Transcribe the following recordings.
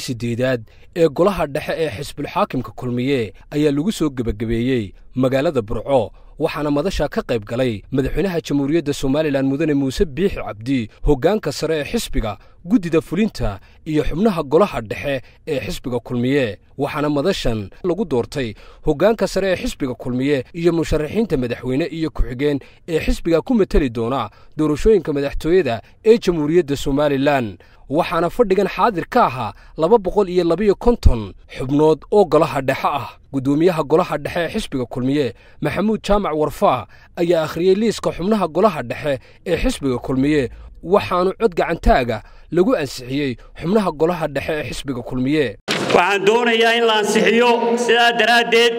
siddeedaad ee golaha dhexe ee xisbulxaakimka kulmiye ayaa lagu soo gebagabeeyey magaalada burco waxaana madasha ka qayb galay madaxweynaha jamhuuriyadda somalilan mudane muuse biixi cabdi hoggaanka sare ee xisbiga guddida fulinta iyo xubnaha golaha dhexe ee xisbiga kulmiye waxaana madashan lagu doortay hoggaanka sare ee xisbiga kulmiye iyo musharaxiinta madaxweyne iyo ku-xigeen ee xisbiga ku mateli doona doorashooyinka madaxtooyada ee jamhuuriyadda somalilan waxaana fadhigan xaadir ka ahaa laba boqol iyo labiyo konton xubnood oo golaha dhexe ah. Guddoomiyaha golaha dhexe ee xisbiga kulmiye maxamuud jaamac warfaa ayaa akhriyey liiska xubnaha golaha dhexe ee xisbiga kulmiye waxaanu cod gacantaaga lagu ansixiyey xubnaha golaha dhexe ee xisbiga kulmiye. Waxaan doonayaa in la ansixiyo sidaa daraaddeed.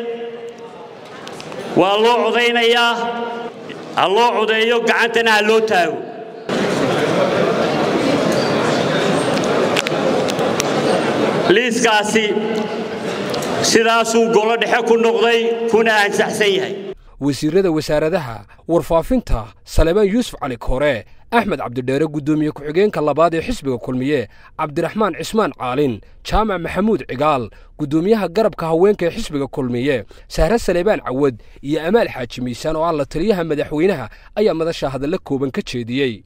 Waa loo codaynayaa ha loo codeeyo gacantana ha loo taago liiskaasi sidaasuu golo dhexe ku noqday kuna ansaxsan yahay. Wasiirrada wasaaradaha warfaafinta saleebaan yuusuf cali koore axmed cabdidheere guddoomiye ku-xigeenka labaad ee xisbiga kulmiye cabdiraxmaan cismaan caalin jaamac maxamuud cigaal guddoomiyaha garabka haweenka ee xisbiga kulmiye sahre saleebaan cawad iyo amaal xaaji miisaan oo ah la taliyaha madaxweynaha ayaa madasha hadalla kooban ka jeediyey.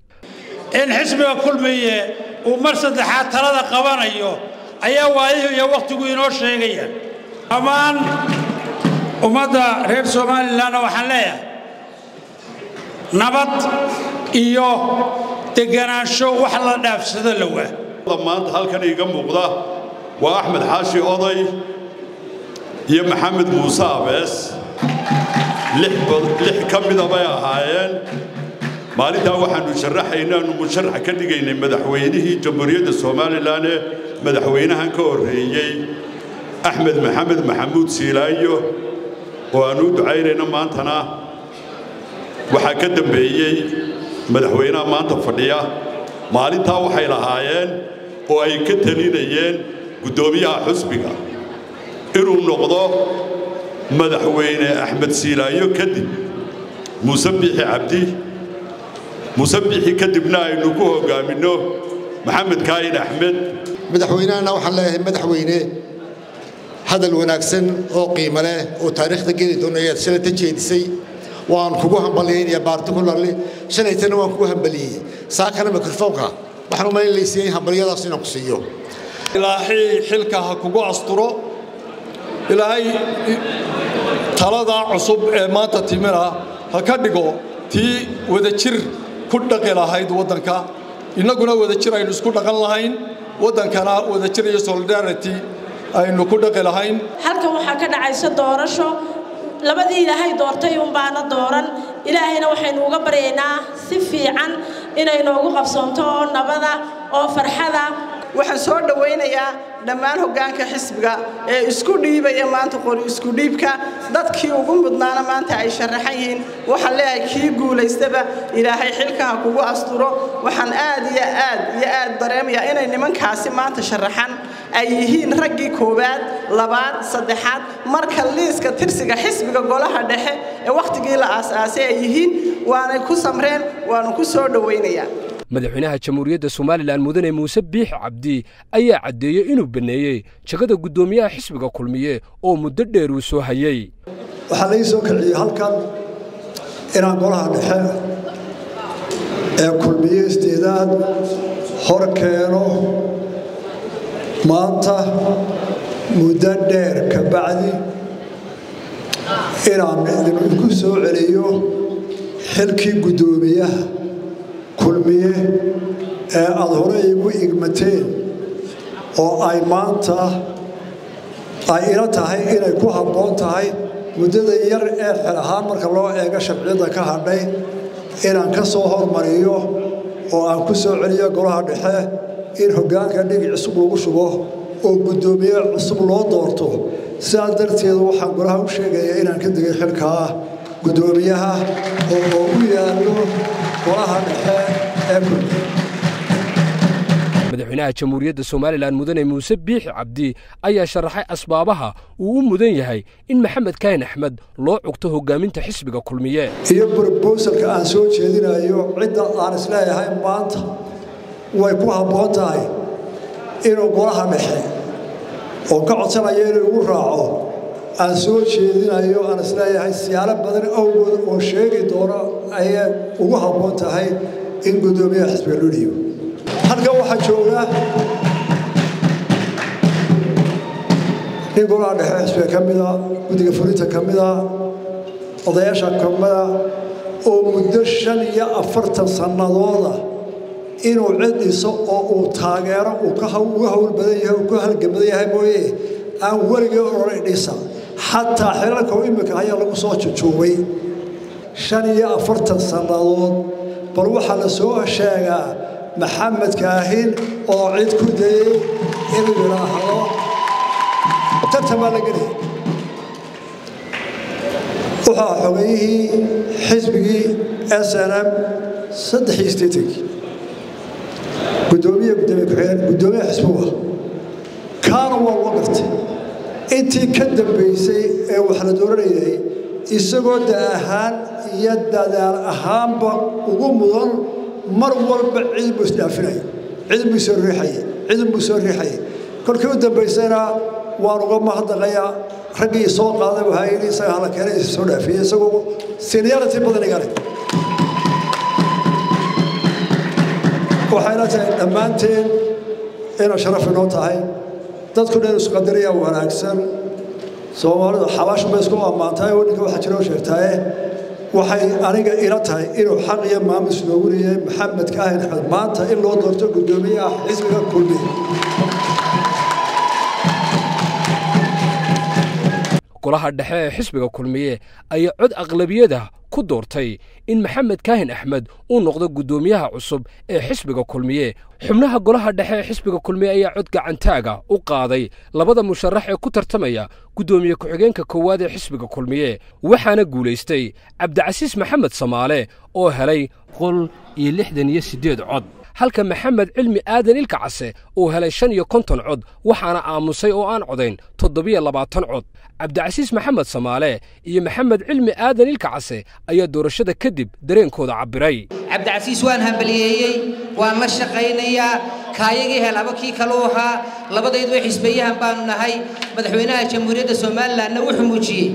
In xisbiga kulmiye uu mar saddexaad talada qabanayo ayaa waayihii iyo wakhtigu inoo sheegaya. Dhammaan ummadda reer somalilanna waxaan leeyahay nabad iyo deganaansho wax la dhaafsado lawaa maanta halkan iiga muuqda waa axmed xaashi oday iyo maxamed muuse abees. Lix ka mida bay ahaayeen. Maalintaa waxaannu sharaxaynaannu musharax ka dhigaynay madaxweynihii jamhuuriyadda somalilan ee madaxweynahan ka horreeyey axmed maxamed maxamuud siilaayo oo aannu u ducaynayno maantana waxaa ka dambeeyey madaxweynaha maanta fadhiya maalintaa waxay lahaayeen oo ay ka talinayeen guddoomiyaha xusbiga. Inuu noqdo madaxweyne axmed siilaayo kadib muuse biixi cabdi muuse biixi kadibna aynu ku hoggaaminno maxamed kaayin axmed madaxweynahana waxaan leeyahay madaxweyne hadal wanaagsan oo qiimo leh oo taariikhda geli doona ayaad shalayta jeedisay. Waan kugu hambalyaynaya baartikularli shalaytana waan kugu hambaliyey saakana mikrofoonka waxaan umayn laysiiyey hambalyadaas inaan ku siiyo. Ilaahay xilka ha kugu asturo. Ilaahay taladaa cusub ee maanta timina ha ka dhigo tii wadajir ku dhaqi lahayd waddanka. Innaguna wadajir aynu isku dhaqan lahayn waddankana wadajir iyo solidarity aynu ku dhaqi lahayn. Halkan waxaa ka dhacaysa doorasho. Labadii ilaahay doortay unbaana dooran. Ilaahayna waxaynu uga baryaynaa si fiican inay noogu qabsoonto oo nabada oo farxada waxaan soo dhowaynayaa dhammaan hoggaanka xisbiga ee isku dhiibaya maanta qori isku dhiibka. Dadkii ugu mudnaana maanta ay sharaxan yihiin. Waxaan leeyahay kii guulaystaba ilaahay xilka kugu asturo. Waxaan aad iyo aad iyo aad dareemayaa inay nimankaasi maanta sharaxan ay yihiin raggii koowaad labaad saddexaad. Marka liiska tirsiga xisbiga golaha dhexe ee wakhtigii la aas-aasay ay yihiin waanay ku samreen waanu ku soo dhowaynayaa madaxweynaha jamhuuriyadda somalilan mudane muuse biixi cabdi ayaa caddeeyey inuu banneeyey jagada guddoomiyaha xisbiga kulmiye oo muddo dheer uu soo hayey waxaa laii soo kiciyey halkan inaan golaha dhexe ee kulmiye isdeedaad hor keeno maanta muddo dheer ka bacdi inaan idinku soo celiyo xilkii guddoomiyaha kulmiye ee aada hore igu igmateen oo ay maanta ay ila tahay inay ku habboon tahay muddada yar ee xel ahaan marka loo eego sharciyadda ka hadhay inaan ka soo hormariyo oo aan ku soo celiyo golaha dhexe in hoggaanka dhigi cusub lagu shubo oo guddoomiye cusub loo doorto sidaas darteed waxaan golaha u sheegayaa inaan ka digay xilkaa guddoomiyaha oo u yaallo golaha dhexe madaxweynaha jamhuuriyadda somalilan mudane muuse biixi cabdi ayaa sharaxay asbaabaha uu u mudan yahay in maxamed kaahin axmed loo cugto hoggaaminta xisbiga kulmiye. Iyo brobowsalka aan soo jeedinayo cidda aan is leeyahay maanta way ku habboon tahay inuu golaha dhexe oo ka codsanayo inuu igu raaco aan soo jeedinayo aan is leeyahay siyaalo badan awgood oo sheegi doono ayay ugu habboon tahay in guddoomiyaha xisbiga loo dhiibo halkan waxaa jooga nin golaha dhexe xisbiga ka mida guddiga fulinta ka mida odayaasha ka mida oo muddo shan iyo afartan sannadooda inuu cid dhiso oo uu taageero uga hawl badan yahay uu ka halgamadan yahay mooye aan weligii odhanay dhisa xataa xilalka u iminka ayaa lagu soo jujuubay shan iyo afartan sannadood bal waxaa la soo sheegaa maxamed kaahin oo cid ku dayey inuu yidhaahdo tartan baa la gelaya wuxuu xogayihii xisbigii s n m saddex iyo sideetankii gudoomiye ku-xigeen guddoomiyaha xisbuga kaana waa loo gartay intii ka dambaysay ee wax la dooranayay isagoo da ahaan iyo dadaal ahaanba ugu mudan mar walba cid buu isdhaafinaya cid buu soo riixayay cid buu soo riixayay kolkii u dambaysayna waan uga mahadnaqayaa raggii soo qaaday waxaa yidhi isaga hala keenay soo dhaafiyey isagoo seniority badan igale waxayna tahay dhammaanteen inay sharaf inoo tahay. Dadku dhan isqadariya wanaagsan soomaalidu xabaashu bay isku ammaantahay oo ninka waxaa jira oo sheegtaaye waxay aniga ila tahay inuu xaq iyo maamus noogu leeyahay maxamed kaahin axmed maanta in loo doorto guddoomiyaha xisbiga kulmiye golaha dhexe ee xisbiga kulmiye ayaa cod aqlabiyada ku doortay in maxamed kaahin axmed uu noqdo guddoomiyaha cusub ee xisbiga kulmiye. Xubnaha golaha dhexe ee xisbiga kulmiye ayaa cod gacantaaga u qaaday labada musharax ee ku tartamaya guddoomiye ku-xigeenka koowaad ee xisbiga kulmiye waxaana guulaystay cabdicasiis maxamed samaale oo helay qol iyo lixdan iyo siddeed cod halka maxamed cilmi aadan ilka case uu helay shan iyo konton cod waxaana aamusay oo aan codayn toddobiyo labaatan cod. Cabdicasiis maxamed samaale iyo maxamed cilmi aadan ilka case ayaa doorashada kadib dareenkooda cabbiray. Cabdicasiis waan hambaliyeeyey waan la shaqaynayaa kaayagii helaba kii kaluu ahaa labadayduba xisbeeyahan baanu nahay. Madaxweynaha jamhuuriyadda somalilanna wuxuu muujiyey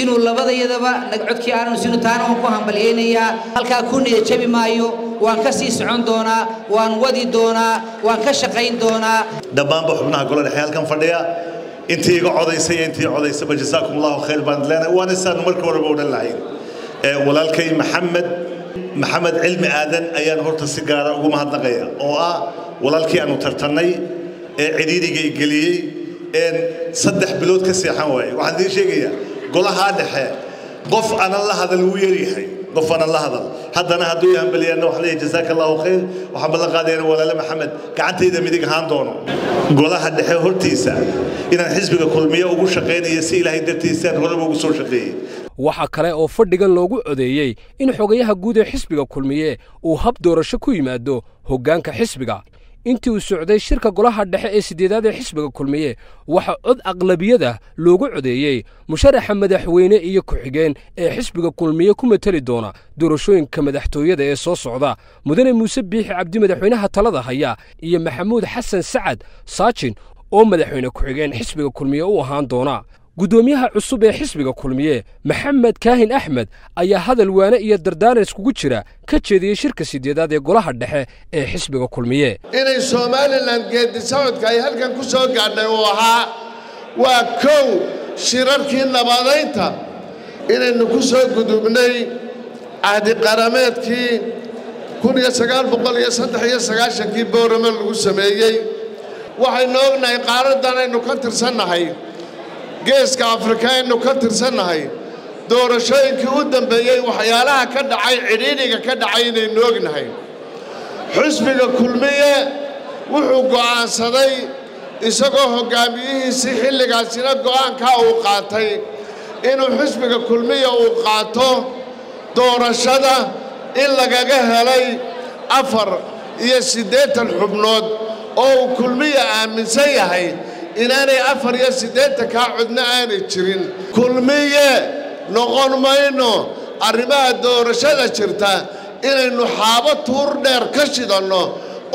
inuu labadayadaba codkii aananu sinu taana waan ku hambalyaynayaa. Halkaa ku niya jabi maayo waan ka sii socon doonaa waan wadi doonaa waan ka shaqayn doonaa. Dhammaanba xubnaha golo dhexe halkan fadhiya. Intii iga codaysay iyo intii codaysaba jasaakum allahu khayr baan leenahay waana saanu markii horeba odhan lahayn. Walaalkay maxamed maxamed cilmi aadan ayaan horta si gaara ugu mahadnaqaya oo ah walaalkii aanu tartannay ee cidhiidhiga i geliyey saddex bilood ka seexan waaye waxaan idiin sheegayaa golahaa dhexe qof aanan la hadal wuu yaryahay qof aanan la hadal haddana hadduu hambaliyaana waxaan leeyahay jazaaka allahu khayr. Waxaan ballan qaadayana walaale maxamed gacantayda midig ahaan doono. Golaha dhexe hortiisa inaan xisbiga kulmiye ugu shaqaynayo si ilaahay dartiisaan horeba ugu soo shaqeeyey. Waxaa kale oo fadhigan loogu codeeyey in xogayaha guud ee xisbiga kulmiye uu hab doorasho ku yimaado hoggaanka xisbiga intii uu socday shirka golaha dhexe ee siddeedaad ee xisbiga kulmiye waxaa cod aqlabiyada loogu codeeyey musharaxa madaxweyne iyo ku-xigeen ee xisbiga kulmiye ku mateli doona doorashooyinka madaxtooyada ee soo socda mudane muuse biixi cabdi madaxweynaha talada haya iyo maxamuud xasan sacad saajin oo madaxweyne ku-xigeen xisbiga kulmiye u ahaan doona guddoomiyaha cusub ee xisbiga kulmiye maxamed kaahin axmed ayaa hadal waane iyo dardaaran iskugu jira ka jeediyey shirka siddeedaad ee golaha dhexe ee xisbiga kulmiye. Inay somalilan geedi ay halkan ku soo gaadhay uu ahaa waa kow shirarkii nabadaynta inaynu ku soo gudubnay cahdi qarameedkii kun iyo sagaal boqol iyo saddex iyo sagaashankii boorame lagu sameeyey. Waxaynu ognahay qaaradan aynu ka tirsannahay geeska afrika aynu ka tirsannahay doorashooyinkii u dambeeyey waxyaalaha ka dhacay cidhiidhiga ka dhacay inaynu ognahay. Xusbiga kulmiye wuxuu go'aansaday isagoo hoggaamiyihiisii xilligaasina go'aankaa uu qaatay. Inuu xusbiga kulmiye uu qaato doorashada in lagaga helay afar iyo siddeetan xubnood oo uu kulmiye aaminsan yahay inaanay afar iyo siddeetankaa codna aanay jirin. Kulmiye noqon mayno arrimaha doorashada jirta inaynu xaabo tuur dheer ka shidanno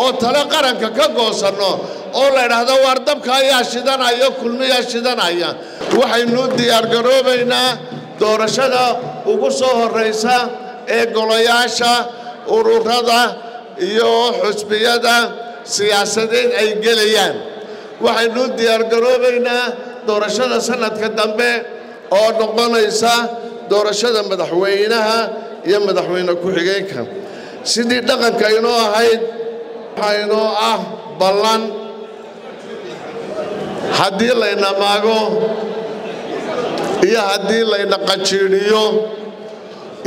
oo tale qaranka ka goosanno oo la idhaahdo waar dabka ayaa shidanaya kulmiyaa shidanaya. Waxaynu diyaargaroobaynaa doorashada ugu soo horraysa ee golayaasha ururada iyo xusbiyada siyaasadeed ay gelayaan waxaynu diyaargaroobaynaa doorashada sanadka dambe oo noqonaysa doorashada madaxweynaha iyo madaxweyne ku-xigeenka sidii dhaqanka inoo ahayd waxaa ah ballan. Haddii layna maago iyo haddii layna qajiidhiyo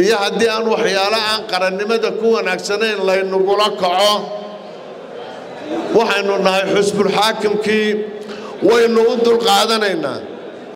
iyo haddii aan waxyaalo aan qarannimada ku wanaagsanayn laynagula kaco waxaynu nahay xusbulxaakimkii waynu u dulqaadanaynaa